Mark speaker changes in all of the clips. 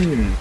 Speaker 1: Mm.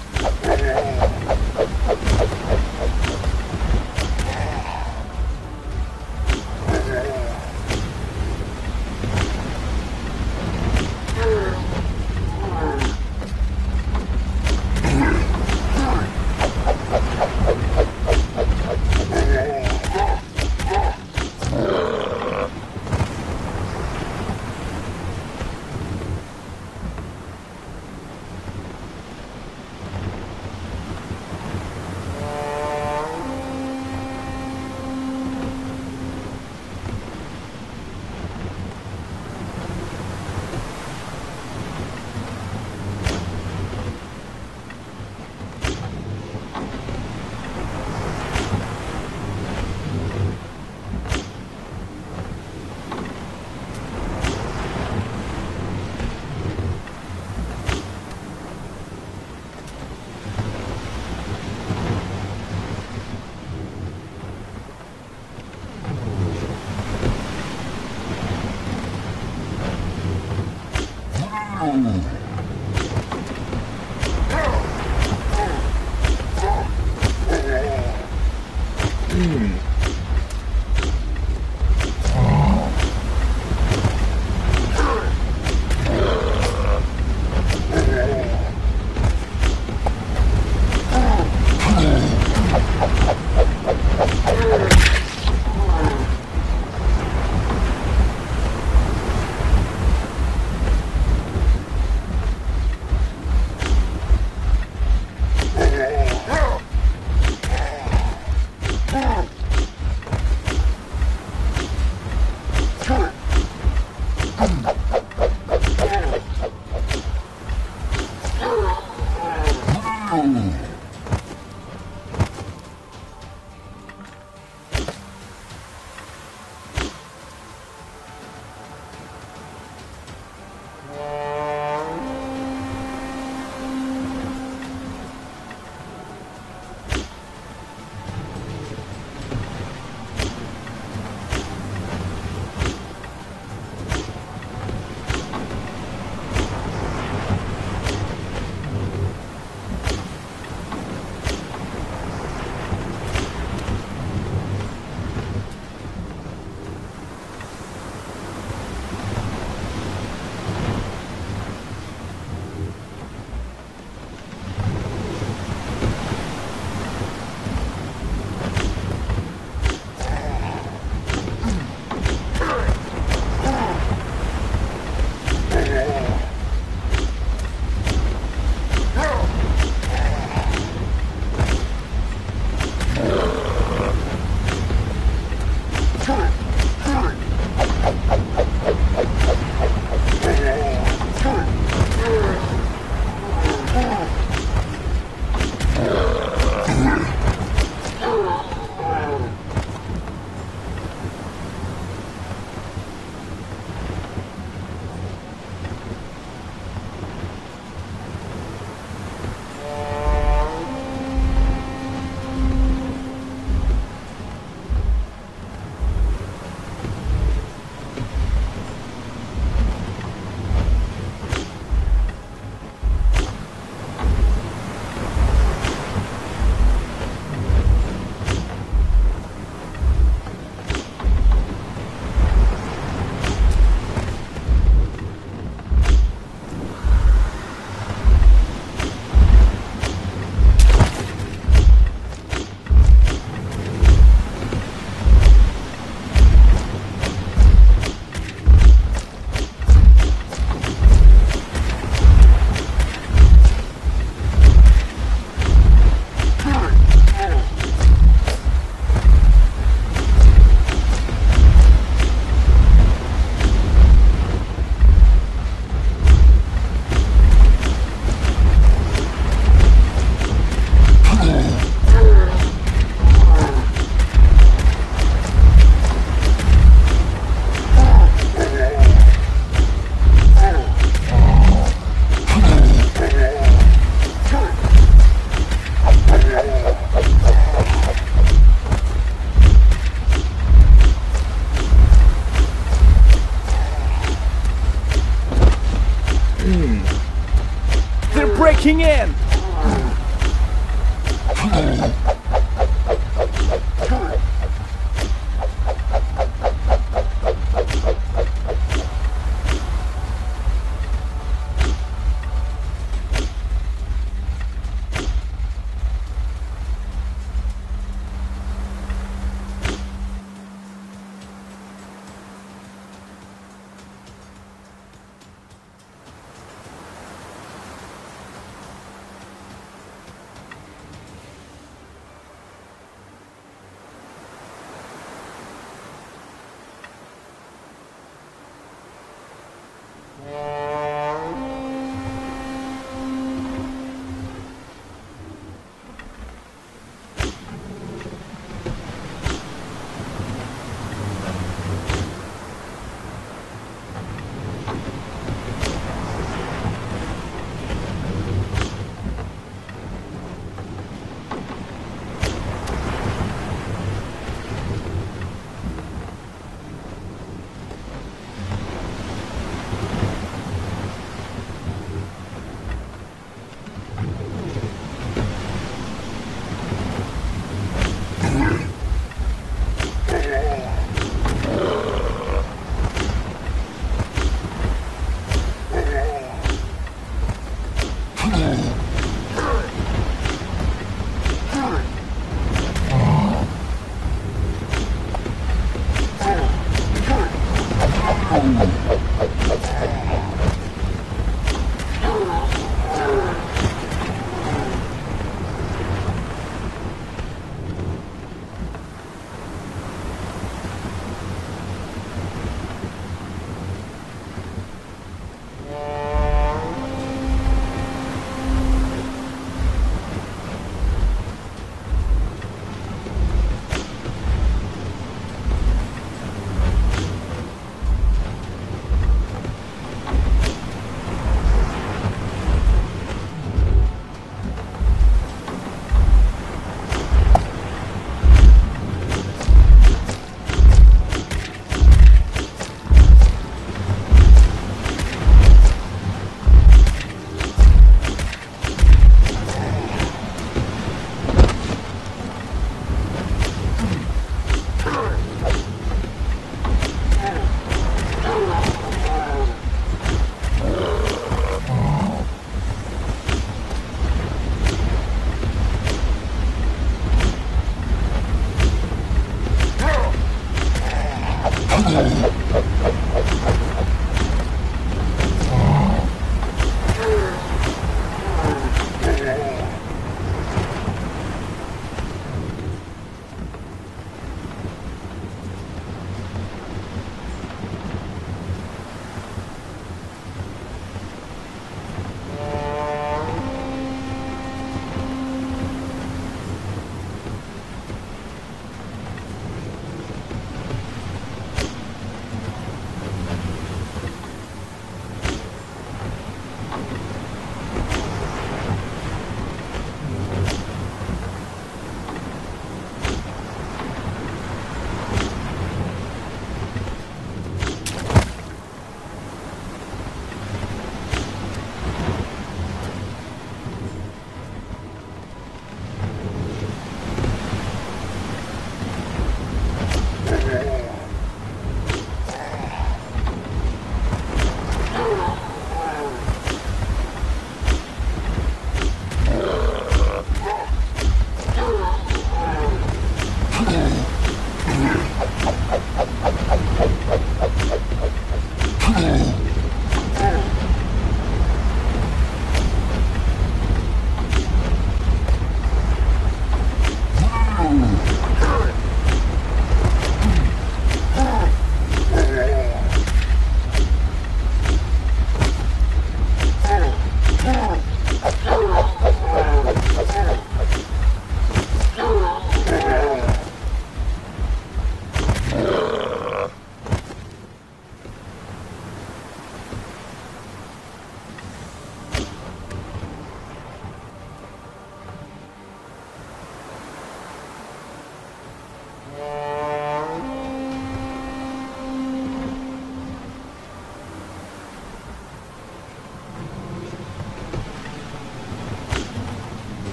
Speaker 1: Ooh.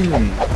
Speaker 1: Mm.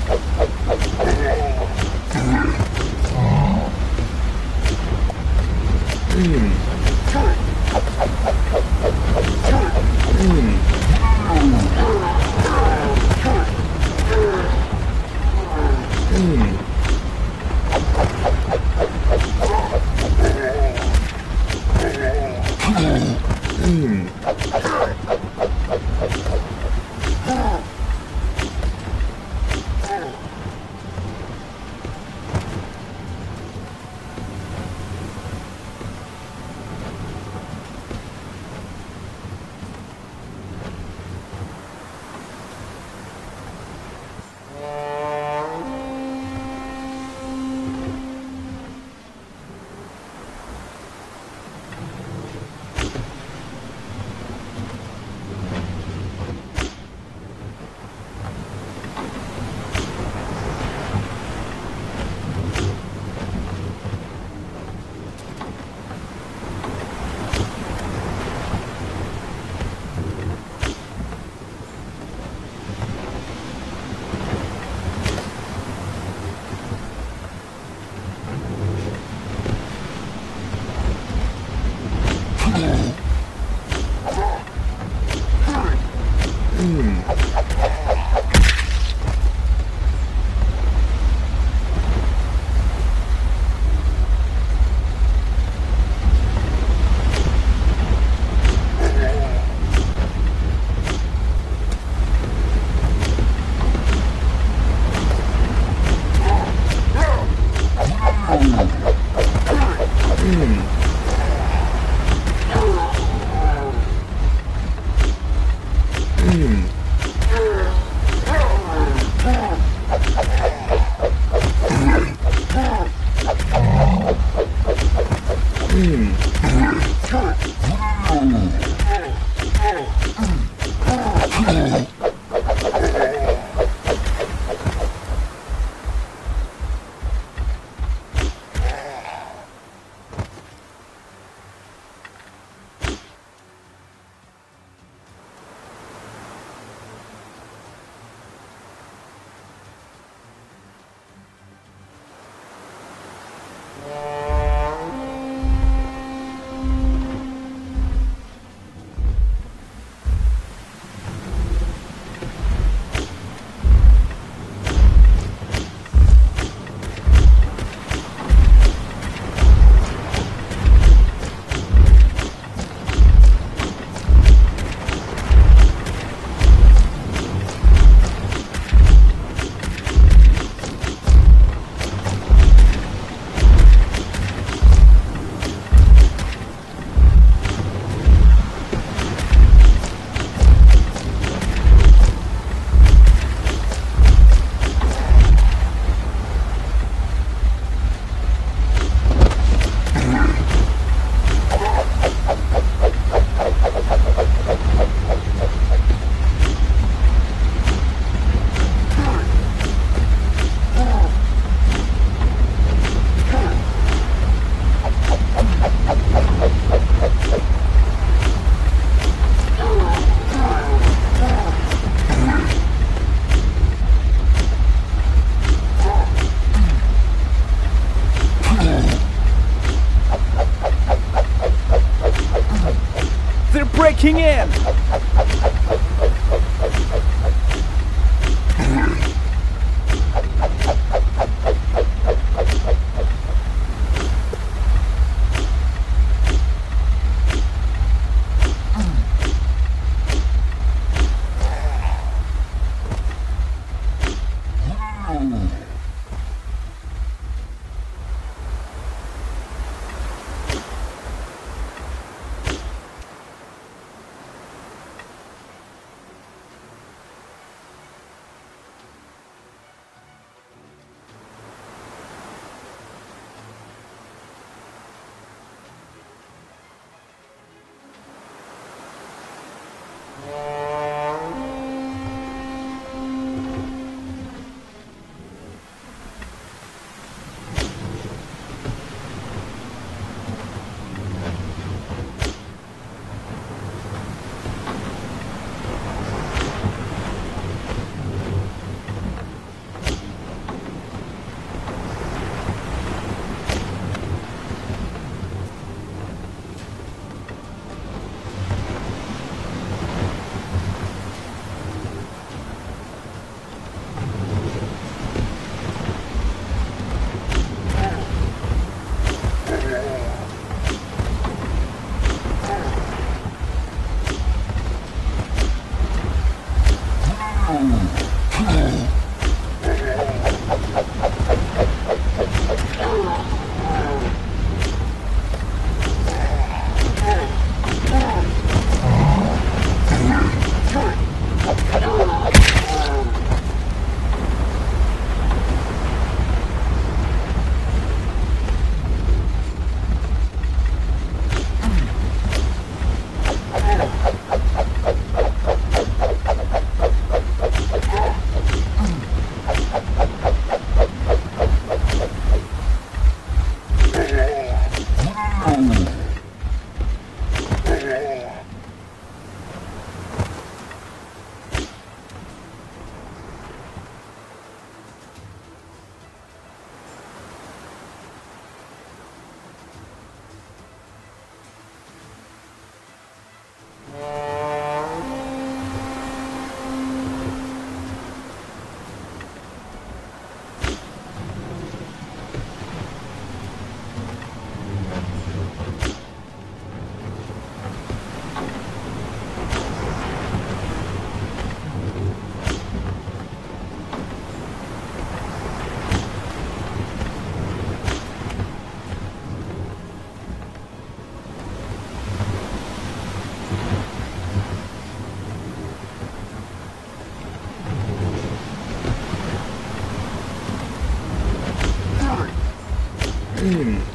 Speaker 1: 嗯。